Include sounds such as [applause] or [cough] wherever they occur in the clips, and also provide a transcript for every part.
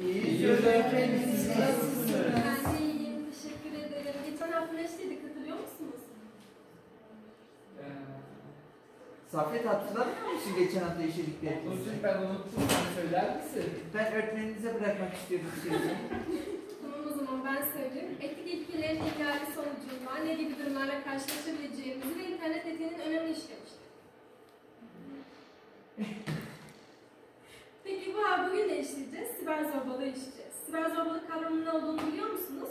İyi öğretmenim. Siz nasılsınız? Ben de iyiyim, teşekkür ederim. Geçen hafta neşteydik, hatırlıyor musunuz? Ee, Safet hatırlamıyor musun geçen hafta işlediklerimizi? Burcu ben unuttum. Sen söyler misin? Ben öğretmeninize bırakmak istiyorum sözü. [laughs] Tamam o zaman ben söyleyeyim. Etik ilkelerin ihlali sonucunda ne gibi durumlarla karşılaşabileceğimizi ve internet etiğinin önemini işlemiştir. Ha bugün ne işleyeceğiz? Siber zorbalığı işleyeceğiz. Siber zorbalık kavramının ne olduğunu biliyor musunuz?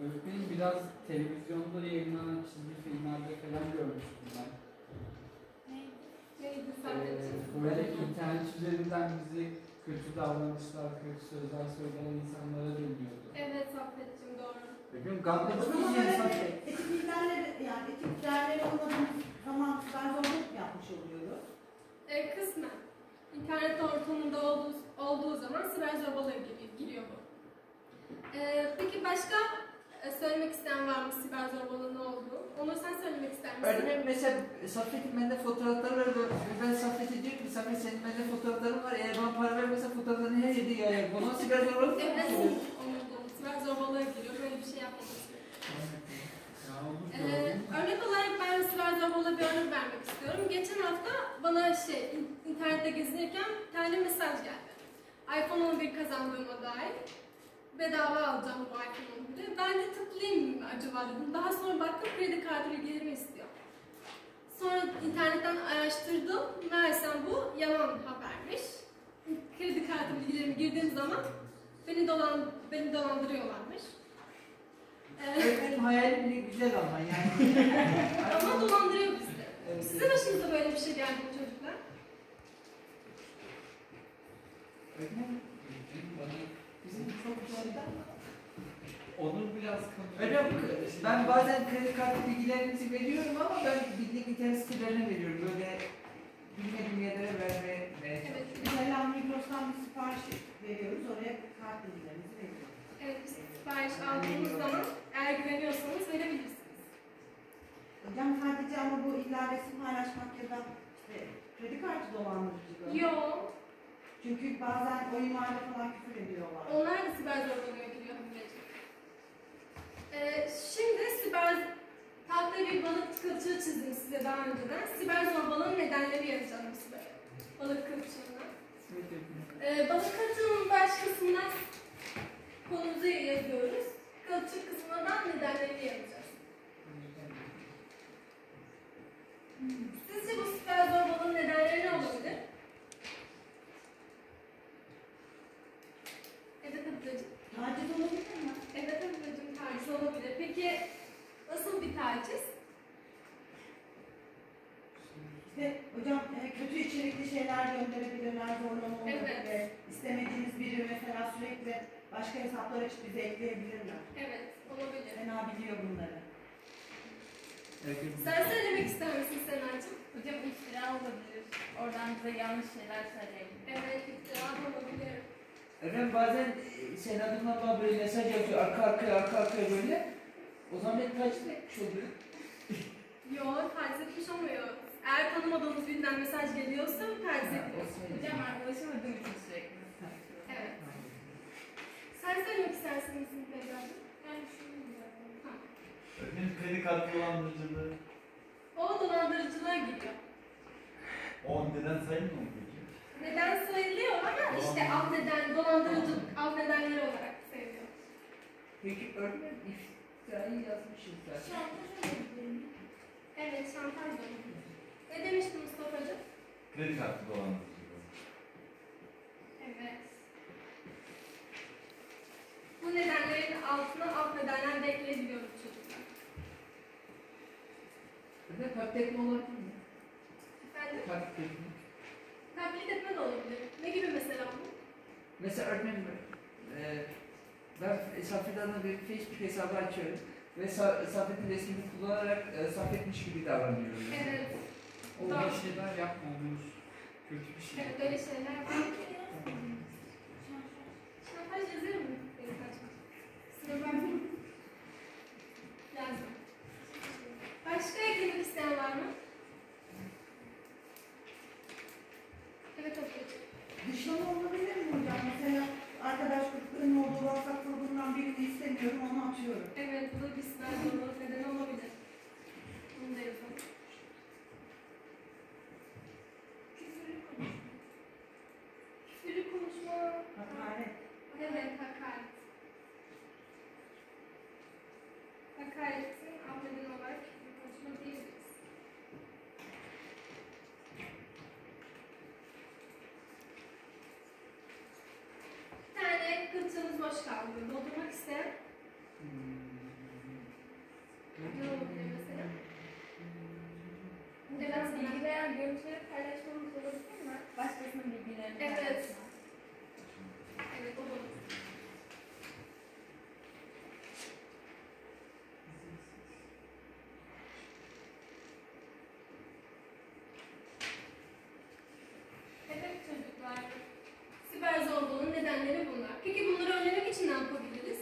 Öğretmenim biraz televizyonda yayınlanan çizgi filmlerde falan görmüştüm ben. Neydi Ee, Saffet'ciğim? böyle internet üzerinden bizi kötü davranışlar, kötü sözler söyleyen insanlara dönüyordu. Evet Saffet'ciğim doğru. Bugün zaman tutmayacağız böyle etik değerleri, yani etik değerleri olmadığımız zaman ben zorluk yapmış oluyoruz. E, kısmen. İnternet ortamında olduğu, olduğu zaman siber zorbalığa giriyor, giriyor bu. E, peki başka e, söylemek isteyen var mı siber zorbalığın ne olduğu? Onu sen söylemek ister misin? Öğretmenim mesela Safet'in bende fotoğrafları var. ve Ben Safet'e diyorum ki Safet senin bende fotoğrafların var. Eğer bana para vermezsen fotoğraflarını her yerde yayar. Buna sigara zorbalık mı Evet. Siber zorbalığa giriyor. Böyle bir şey yapmaması. Ya olur Ee, gördün mü? örnek olarak ben siber zorbalığa bir örnek vermek istiyorum. Geçen hafta bana şey, in- internette gezinirken tane mesaj geldi. iPhone 11 kazandığıma dair. Bedava alacağım bu iPhone 11'i. Ben de tıklayayım mı acaba dedim. Daha sonra baktım kredi kartı bilgilerimi istiyor. Sonra internetten araştırdım. Meğersem bu yalan habermiş. Kredi kartı bilgilerimi girdiğim zaman beni dolan beni dolandırıyorlarmış. Ee, hayali bile güzel ama yani. [laughs] ama dolandırıyor. Sizin başınıza böyle bir şey geldi mi çocuklar? Öğretmenim, Bana bizim çok güzel Onur biraz Öyle. Ben bazen kredi kartı bilgilerinizi veriyorum ama ben bildiğim internet sitelerine veriyorum. Böyle bilmediğim yerlere vermeye Evet. Mesela Migros'tan bir sipariş veriyoruz, oraya kart bilgilerimizi veriyoruz. Evet, biz sipariş aldığımız zaman eğer güveniyorsanız verebilirsiniz. Hocam sadece ama bu illa resim paylaşmak ya da işte kredi kartı dolandırıcılığı. Yo, Çünkü bazen oyunlarda falan küfür ediyorlar. onlar da siber zorbalığa giriyor Hümleciğim. Ee, şimdi siber tahta bir balık kılçığı çizdim size daha önceden. Siber zorbalığın nedenleri yazacağım size. Balık kılçığına. Ee, balık kılçığının baş kısmına konumuzu yazıyoruz. Kılçık kısmına da nedenlerini yazacağız. Sizce bu siber zorbalığın nedenleri ne olabilir? Evet ablacığım. Taciz olabilir mi? Evet ablacığım taciz olabilir. Peki nasıl bir taciz? İşte hocam e, kötü içerikli şeyler gönderebilirler, zorlama olabilir. Evet. İstemediğiniz biri mesela sürekli başka hesaplar açıp bizi ekleyebilirler. Evet olabilir. Fena biliyor bunları. Sen söylemek ister misin Senacığım? Hocam iftira olabilir. Oradan bize yanlış şeyler söyleyebilir. Evet iftira olabilir. Öğretmenim bazen e, sen adımla bana böyle mesaj yazıyor arka arkaya arka arkaya böyle. O zaman beni takip etmiş oluyor. [laughs] Yok taciz etmiş olmuyor. Eğer tanımadığımız birinden mesaj geliyorsa o sayılır. Hocam arkadaşım ödüm için sürekli. Evet. Sen söylemek istersin misin Beyza'cığım? Ben şunu Öğretmenim kredi kartı dolandırıcılığı. O dolandırıcılığa giriyor. O neden sayılmıyor mu peki? Neden sayılıyor ama işte alt neden, dolandırıcılık alt nedenleri olarak sayılıyor. Peki öğretmenim iftirayı yazmışız zaten. Evet, şantaj da olabilir. Ne demişti Mustafa'cığım? Kredi kartı dolandırıcılığı. Evet. Bu nedenlerin altına alt nedenler de ekleyebiliyoruz çocuklar. Öğretmenim taklit etme olabilir mi? Efendim? Taklit etme. Taklit etme de olabilir. Ne gibi mesela bu? Mesela öğretmenim e, ben Safet adına bir Facebook hesabı açıyorum. Ve Sa- Safet'in resmini kullanarak e, Safet'miş gibi davranıyorum. Evet. O bir şeyler yapma Onur. Kötü bir şey. Evet, öyle şeyler var. Hakaretin nedeni olarak küfürlü konuşma diyebiliriz. Bir tane kılçığımız boş kaldı. Doldurmak isteyen ne olabilir mesela? Biraz Biraz bilgi veya görüntüleri paylaşmamız olabilir mi? Başkasının bilgilerini Evet. paylaşmak. Evet, o da olur. Evet çocuklar. Siber zorbalığın nedenleri bunlar. Peki bunları önlemek için ne yapabiliriz?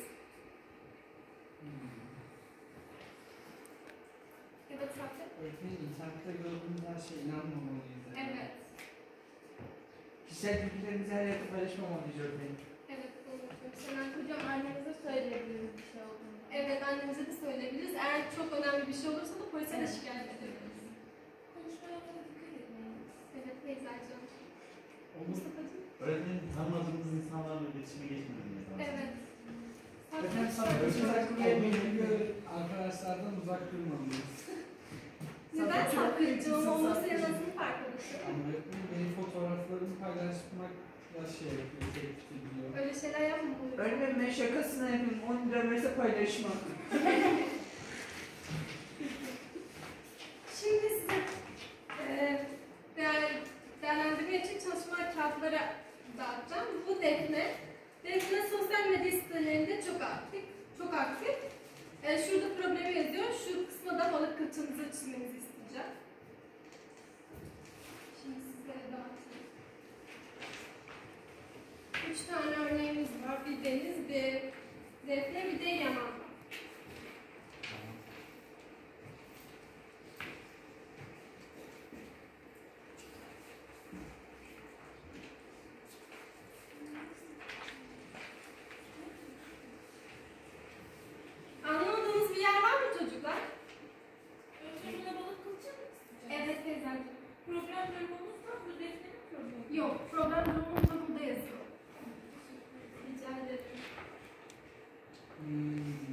Evet Fatih. Öğretmenim internette gördüğümüz her şeye inanmamalıyız. yani. Evet. Kişisel bilgilerimizi her yerde paylaşmamalıyız öğretmenim. Evet unutmayın. Senen Hocam annemize söyleyebiliriz bir şey olduğunda. Evet annemize de söyleyebiliriz. Eğer çok önemli bir şey olursa da polise de şikayet edebiliriz. Konuşmalarına dikkat etmeliyiz. Evet Beyza'cığım. Olur. Mustafa'cığım. Öğretmenim tanımadığımız insanlarla iletişime geçmememiz lazım. Evet. Efendim, sana özel Özel yemeği bilgi arkadaşlardan Ama olması en azından arkadaşı? Ama öğretmenim benim fotoğraflarımı paylaşmakla şey yapıyor. Öyle şeyler yapmamalı. Öğretmenim ben şakasına yapayım. 10 lira verse paylaşmam. Şimdi size e, değer, değerlendirme için çalışma kağıtları dağıtacağım. Bu Defne. Defne sosyal medya sitelerinde çok aktif. Çok aktif. E, şurada problemi yazıyor. Şu kısma da balık kılçığınızı çizmenizi isteyeceğim. Üç tane örneğimiz var. Bir Deniz, bir Defne, bir de Yaman. Anlamadığınız bir yer var mı çocuklar? Önce balık kılacak mısın? Evet teyzem. Problem durumumuz var. Bu defnenin problemi. Yok, problem durumumuz da burada yazıyor. Rica ederim. Hmm.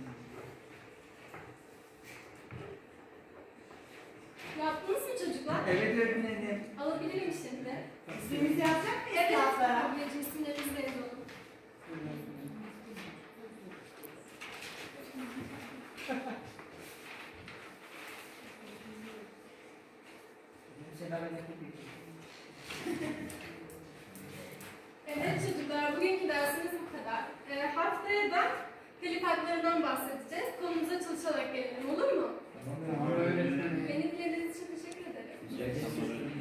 Yaptınız mı çocuklar? Evet öğretmenim. Alabilirim şimdi. İsmimizi yazacak mıyız Evet, ablacığım isimlerinizi de yazalım. Mesela Ee, evet çocuklar, bugünkü dersimiz bu kadar. E, haftaya da helipatlarından bahsedeceğiz. Konumuza çalışarak gelelim, olur mu? Tamam, öğretmenim. Beni dinlediğiniz için teşekkür ederim. Teşekkür ederim.